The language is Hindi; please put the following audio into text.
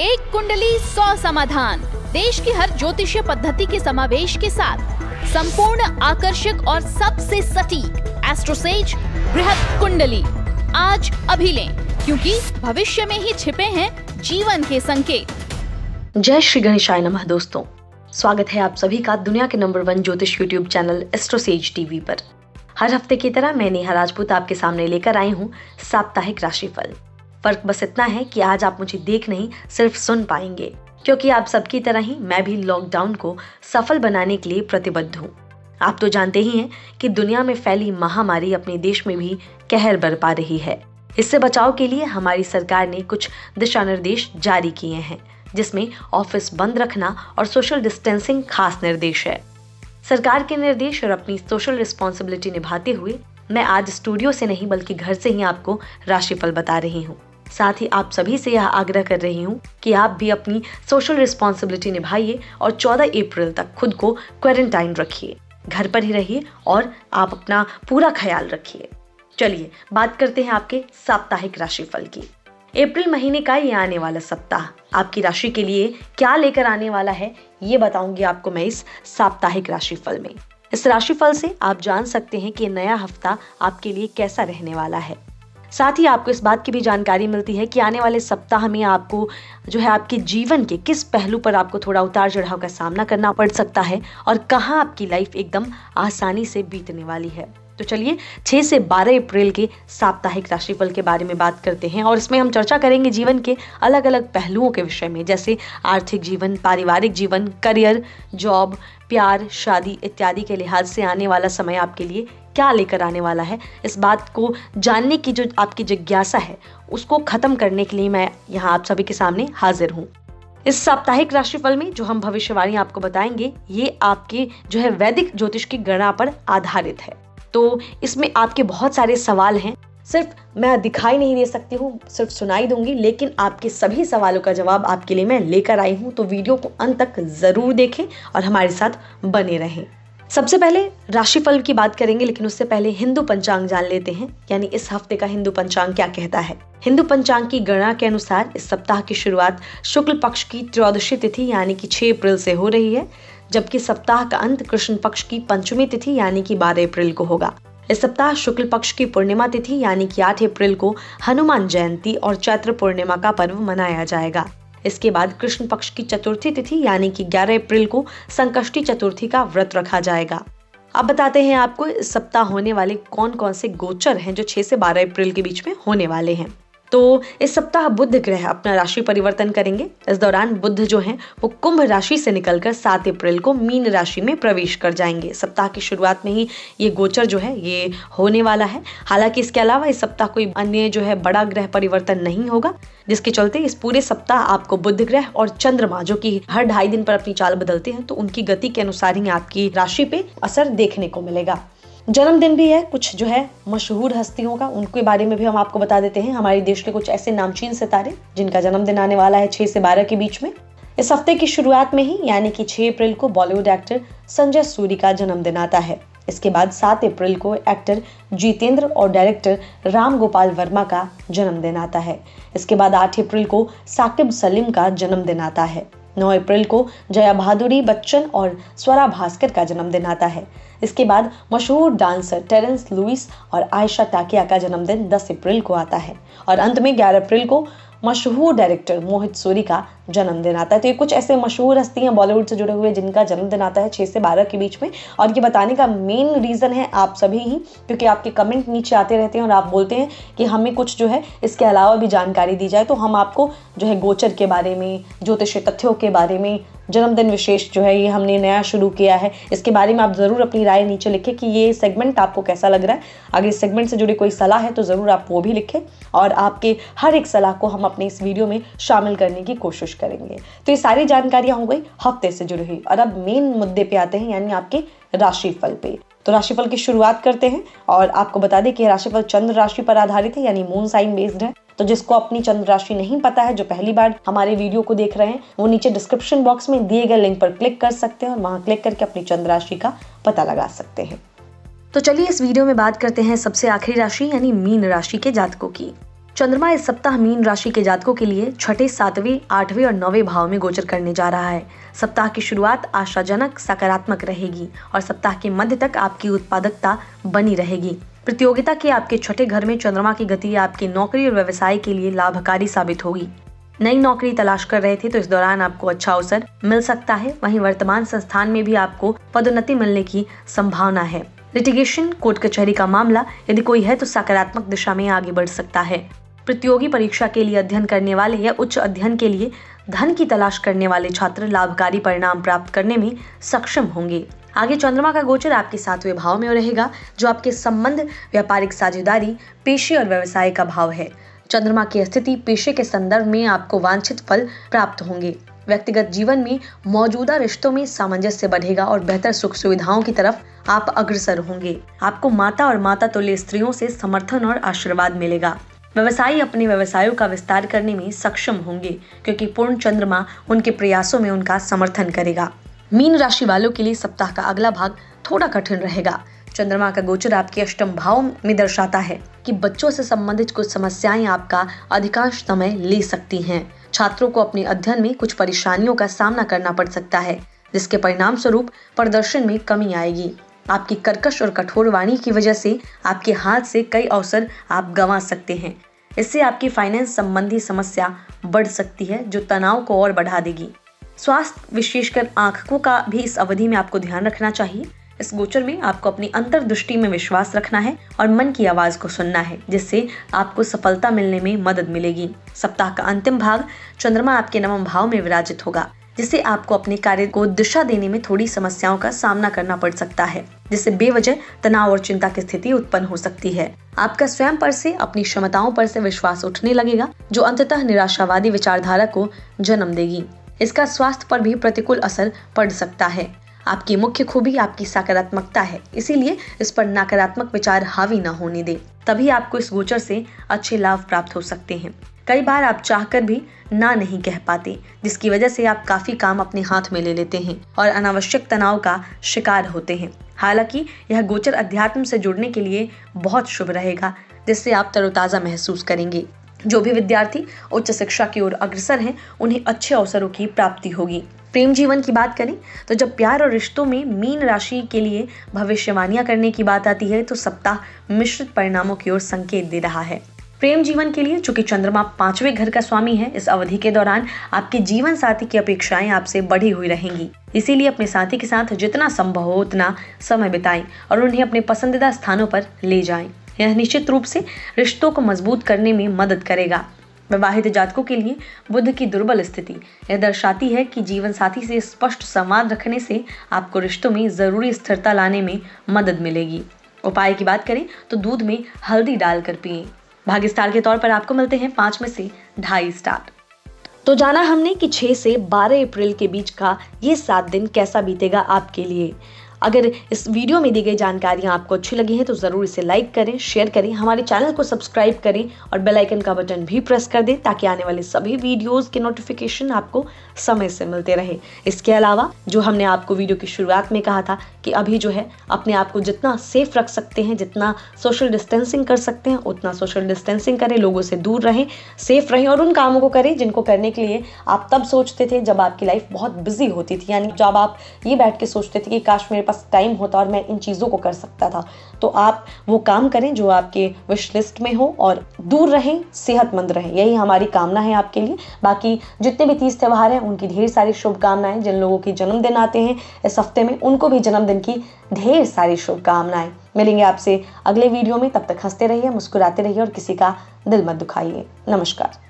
एक कुंडली सौ समाधान। देश की हर ज्योतिषीय पद्धति के समावेश के साथ संपूर्ण आकर्षक और सबसे सटीक एस्ट्रोसेज बृहद कुंडली आज अभी लें, क्योंकि भविष्य में ही छिपे हैं जीवन के संकेत। जय श्री गणेशाय नमः दोस्तों। स्वागत है आप सभी का दुनिया के नंबर वन ज्योतिष यूट्यूब चैनल एस्ट्रोसेज टीवी पर। हर हफ़्ते की तरह मैं नेहा राजपूत आपके सामने लेकर आई हूँ साप्ताहिक राशिफल। फ़र्क बस इतना है कि आज आप मुझे देख नहीं, सिर्फ़ सुन पाएँगे। क्योंकि आप सबकी तरह ही मैं भी लॉकडाउन को सफल बनाने के लिए प्रतिबद्ध हूँ। आप तो जानते ही हैं कि दुनिया में फैली महामारी अपने देश में भी कहर बरपा रही है। इससे बचाव के लिए हमारी सरकार ने कुछ दिशा निर्देश जारी किए हैं, जिसमें ऑफ़िस बंद रखना और सोशल डिस्टेंसिंग खास निर्देश है। सरकार के निर्देश और अपनी सोशल रिस्पॉन्सिबिलिटी निभाते हुए मैं आज स्टूडियो से नहीं, बल्कि घर से ही आपको राशिफल बता रही हूँ। साथ ही आप सभी से यह आग्रह कर रही हूँ कि आप भी अपनी सोशल रिस्पॉन्सिबिलिटी निभाइए और 14 अप्रैल तक खुद को क्वारंटाइन रखिए। घर पर ही रहिए और आप अपना पूरा ख्याल रखिए। चलिए, बात करते हैं आपके साप्ताहिक राशिफल की। अप्रैल महीने का ये आने वाला सप्ताह आपकी राशि के लिए क्या लेकर आने वाला है, ये बताऊँगी आपको मैं इस साप्ताहिक राशिफल में। इस राशिफल से आप जान सकते हैं कि नया हफ़्ता आपके लिए कैसा रहने वाला है। साथ ही आपको इस बात की भी जानकारी मिलती है कि आने वाले सप्ताह में आपको जो है आपके जीवन के किस पहलू पर आपको थोड़ा उतार चढ़ाव का सामना करना पड़ सकता है और कहाँ आपकी लाइफ एकदम आसानी से बीतने वाली है। तो चलिए 6 से 12 अप्रैल के साप्ताहिक राशिफल के बारे में बात करते हैं और इसमें हम चर्चा करेंगे जीवन के अलग अलग पहलुओं के विषय में, जैसे आर्थिक जीवन, पारिवारिक जीवन, करियर, जॉब, प्यार, शादी इत्यादि के लिहाज से आने वाला समय आपके लिए क्या लेकर आने वाला है। इस बात को जानने की जो आपकी जिज्ञासा है, उसको खत्म करने के लिए मैं यहाँ आप सभी के सामने हाजिर हूँ। इस साप्ताहिक राशिफल में जो हम भविष्यवाणी आपको बताएँगे, ये आपके जो है वैदिक ज्योतिष की गणना पर आधारित है। तो इसमें आपके बहुत सारे सवाल हैं। सिर्फ़ मैं दिखाई नहीं दे सकती हूँ, सिर्फ़ सुनाई दूँगी, लेकिन आपके सभी सवालों का जवाब आपके लिए मैं लेकर आई हूँ। तो वीडियो को अंत तक ज़रूर देखें और हमारे साथ बने रहें। सबसे पहले राशिफल की बात करेंगे, लेकिन उससे पहले हिंदू पंचांग जान लेते हैं। यानी इस हफ़्ते का हिंदू पंचांग क्या कहता है? हिंदू पंचांग की गणना के अनुसार इस सप्ताह की शुरुआत शुक्ल पक्ष की त्रयोदशी तिथि, यानी कि 6 अप्रैल से हो रही है। जबकि सप्ताह का अंत कृष्ण पक्ष की पंचमी तिथि यानी कि 12 अप्रैल को होगा। इस सप्ताह शुक्ल पक्ष की पूर्णिमा तिथि यानी कि 8 अप्रैल को हनुमान जयंती और चैत्र पूर्णिमा का पर्व मनाया जाएगा। इसके बाद कृष्ण पक्ष की चतुर्थी तिथि यानी कि 11 अप्रैल को संकष्टी चतुर्थी का व्रत रखा जाएगा। अब बताते हैं आपको इस सप्ताह होने वाले कौन कौन से गोचर हैं जो 6 से 12 अप्रैल के बीच में होने वाले हैं। तो इस सप्ताह बुद्ध ग्रह अपना राशि परिवर्तन करेंगे। इस दौरान बुद्ध जो हैं, वो कुंभ राशि से निकलकर सात अप्रैल को मीन राशि में प्रवेश कर जाएँगे। सप्ताह की शुरुआत में ही ये गोचर जो है, ये होने वाला है। हालाँकि इसके अलावा इस सप्ताह कोई अन्य जो है, बड़ा ग्रह परिवर्तन नहीं होगा, जिसके चलते इस पूरे सप्ताह आपको बुद्ध ग्रह और चंद्रमा, जो कि हर ढाई दिन पर अपनी चाल बदलते हैं तो उनकी गति के अनुसार ही आपकी राशि पे असर देखने को मिलेगा। जन्मदिन भी है, कुछ जो है मशहूर हस्तियों का, उनके बारे में भी हम आपको बता देते हैं। हमारे देश के कुछ ऐसे नामचीन सितारे, जिनका जन्मदिन आने वाला है छह से बारह के बीच में। इस हफ़्ते की शुरुआत में ही, यानी कि 6 अप्रैल को बॉलीवुड एक्टर संजय सूरी का जन्मदिन आता है। इसके बाद 7 अप्रैल को एक्टर जितेंद्र और डायरेक्टर राम गोपाल वर्मा का जन्मदिन आता है। इसके बाद 8 अप्रैल को साकिब सलीम का जन्मदिन आता है। 9 अप्रैल को जया बहादुरी, बच्चन और स्वरा भास्कर का जन्मदिन आता है। इसके बाद मशहूर डांसर टेरेंस लुइस और आयशा टाकिया का जन्मदिन 10 अप्रैल को आता है। और अंत में 11 अप्रैल को मशहूर डायरेक्टर मोहित सूरी का जन्मदिन आता है। तो ये कुछ ऐसे मशहूर हस्ती हैं बॉलीवुड से जुड़े हुए जिनका जन्मदिन आता है छः से बारह के बीच में। और ये बताने का मेन रीज़न है आप सभी ही, क्योंकि आपके कमेंट नीचे आते रहते हैं और आप बोलते हैं कि हमें कुछ जो है इसके अलावा भी जानकारी दी जाए। तो हम आपको जो है गोचर के बारे में ज्योतिष तथ्यों के बारे में जन्मदिन विशेष जो है, ये हमने नया शुरू किया है। इसके बारे में आप ज़रूर अपनी राय नीचे लिखें कि ये सेगमेंट आपको कैसा लग रहा है। अगर इस सेगमेंट से जुड़ी कोई सलाह है तो ज़रूर आप वो भी लिखें और आपके हर एक सलाह को हम अपने इस वीडियो में शामिल करने की कोशिश करेंगे। तो ये सारी जानकारियाँ हो गई हफ़्ते से जुड़ी हुई। और अब मेन मुद्दे पे आते हैं, यानी आपके राशिफल पे। तो राशिफल की शुरुआत करते हैं और आपको बता दें कि राशिफल चंद्र राशि पर आधारित है, यानी मून साइन बेस्ड है। तो जिसको अपनी चंद्र राशि नहीं पता है, जो पहली बार हमारे वीडियो को देख रहे हैं, वो नीचे डिस्क्रिप्शन बॉक्स में दिए गए लिंक पर क्लिक कर सकते हैं और वहाँ क्लिक करके अपनी चंद्र राशि का पता लगा सकते हैं। तो चलिए इस वीडियो में बात करते हैं सबसे आखिरी राशि, यानी मीन राशि के जातकों की। चंद्रमा इस सप्ताह मीन राशि के जातकों के लिए छठे, सातवें, आठवें और नौवें भाव में गोचर करने जा रहा है। सप्ताह की शुरुआत आशाजनक, सकारात्मक रहेगी और सप्ताह के मध्य तक आपकी उत्पादकता बनी रहेगी। प्रतियोगिता के आपके छठे घर में चंद्रमा की गति, आपकी नौकरी और व्यवसाय के लिए लाभकारी साबित होगी। नई नौकरी तलाश कर रहे थे तो इस दौरान आपको अच्छा अवसर मिल सकता है। वहीं वर्तमान संस्थान में भी आपको पदोन्नति मिलने की संभावना है। लिटिगेशन कोर्ट कचहरी का मामला, यदि कोई है तो सकारात्मक दिशा में आगे बढ़ सकता है। प्रतियोगी परीक्षा के लिए अध्ययन करने वाले या उच्च अध्ययन के लिए धन की तलाश करने वाले छात्र लाभकारी परिणाम प्राप्त करने में सक्षम होंगे। आगे चंद्रमा का गोचर आपके सातवें भाव में रहेगा, जो आपके संबंध, व्यापारिक साझेदारी, पेशे और व्यवसाय का भाव है। चंद्रमा की स्थिति पेशे के संदर्भ में आपको वांछित फल प्राप्त होंगे। व्यक्तिगत जीवन में मौजूदा रिश्तों में सामंजस्य बढ़ेगा और बेहतर सुख सुविधाओं की तरफ़ आप अग्रसर होंगे। आपको माता और माता तुल्य स्त्रियों से समर्थन और आशीर्वाद मिलेगा। व्यवसायी अपने व्यवसायों का विस्तार करने में सक्षम होंगे, क्योंकि पूर्ण चंद्रमा उनके प्रयासों में उनका समर्थन करेगा। मीन राशि वालों के लिए सप्ताह का अगला भाग थोड़ा कठिन रहेगा। चंद्रमा का गोचर आपके अष्टम भाव में दर्शाता है कि बच्चों से संबंधित कुछ समस्याएँ आपका अधिकांश समय ले सकती हैं। छात्रों को अपने अध्ययन में कुछ परेशानियों का सामना करना पड़ सकता है, जिसके परिणाम स्वरूप प्रदर्शन में कमी आएगी। आपकी कर्कश और कठोर वाणी की वजह से आपके हाथ से कई अवसर आप गंवा सकते हैं। इससे आपकी फाइनेंस संबंधी समस्या बढ़ सकती है, जो तनाव को और बढ़ा देगी। स्वास्थ्य विशेषकर आँखों का भी इस अवधि में आपको ध्यान रखना चाहिए। इस गोचर में आपको अपनी अंतर्दृष्टि में विश्वास रखना है और मन की आवाज़ को सुनना है, जिससे आपको सफलता मिलने में मदद मिलेगी। सप्ताह का अंतिम भाग चंद्रमा आपके नवम भाव में विराजित होगा, जिससे आपको अपने कार्य को दिशा देने में थोड़ी समस्याओं का सामना करना पड़ सकता है, जिससे बेवजह तनाव और चिंता की स्थिति उत्पन्न हो सकती है। आपका स्वयं पर से, अपनी क्षमताओं पर से विश्वास उठने लगेगा, जो अंततः निराशावादी विचारधारा को जन्म देगी। इसका स्वास्थ्य पर भी प्रतिकूल असर पड़ सकता है। आपकी मुख्य खूबी आपकी सकारात्मकता है, इसीलिए इस पर नकारात्मक विचार हावी न होने दे। तभी आपको इस गोचर से अच्छे लाभ प्राप्त हो सकते हैं। कई बार आप चाहकर भी ना नहीं कह पाते, जिसकी वजह से आप काफ़ी काम अपने हाथ में ले लेते हैं और अनावश्यक तनाव का शिकार होते हैं। हालाँकि यह गोचर अध्यात्म से जुड़ने के लिए बहुत शुभ रहेगा, जिससे आप तरोताजा महसूस करेंगे। जो भी विद्यार्थी उच्च शिक्षा की ओर अग्रसर हैं, उन्हें अच्छे अवसरों की प्राप्ति होगी। प्रेम जीवन की बात करें तो जब प्यार और रिश्तों में मीन राशि के लिए भविष्यवाणियाँ करने की बात आती है तो सप्ताह मिश्रित परिणामों की ओर संकेत दे रहा है। प्रेम जीवन के लिए चूँकि चंद्रमा पाँचवें घर का स्वामी है, इस अवधि के दौरान आपके जीवन साथी की अपेक्षाएँ आपसे बढ़ी हुई रहेंगी। इसीलिए अपने साथी के साथ जितना संभव हो, उतना समय बिताएँ और उन्हें अपने पसंदीदा स्थानों पर ले जाएँ। यह निश्चित रूप से रिश्तों को मज़बूत करने में मदद करेगा। विवाहित जातकों के लिए बुद्ध की दुर्बल स्थिति यह दर्शाती है कि जीवन साथी से स्पष्ट संवाद रखने से आपको रिश्तों में ज़रूरी स्थिरता लाने में मदद मिलेगी। उपाय की बात करें तो दूध में हल्दी डालकर पिए। भाग्य स्टार के तौर पर आपको मिलते हैं पाँच में से ढाई स्टार। तो जाना हमने कि 6 से 12 अप्रैल के बीच का ये सात दिन कैसा बीतेगा आपके लिए। अगर इस वीडियो में दी गई जानकारियाँ आपको अच्छी लगी हैं तो ज़रूर इसे लाइक करें शेयर करें, हमारे चैनल को सब्सक्राइब करें और बेल आइकन का बटन भी प्रेस कर दें, ताकि आने वाले सभी वीडियोस के नोटिफिकेशन आपको समय से मिलते रहे। इसके अलावा, जो हमने आपको वीडियो की शुरुआत में कहा था कि अभी जो है, अपने आप को जितना सेफ़ रख सकते हैं, जितना सोशल डिस्टेंसिंग कर सकते हैं, उतना सोशल डिस्टेंसिंग करें, लोगों से दूर रहें सेफ़ रहें और उन कामों को करें जिनको करने के लिए आप तब सोचते थे जब आपकी लाइफ बहुत बिज़ी होती थी। यानी जब आप ये बैठ के सोचते थे कि काश मेरे पास टाइम होता और मैं इन चीज़ों को कर सकता था। तो आप वो काम करें जो आपके विश लिस्ट में हो और दूर रहें, सेहतमंद रहें। यही हमारी कामना है आपके लिए। बाकी जितने भी तीज त्यौहार हैं, उनकी ढेर सारी शुभकामनाएँ, जिन लोगों की जन्मदिन आते हैं इस हफ़्ते में, उनको भी जन्मदिन की ढेर सारी शुभकामनाएँ। मिलेंगे आपसे अगले वीडियो में। तब तक हँसते रहिए, मुस्कुराते रहिए और किसी का दिल मत दुखाइए। नमस्कार।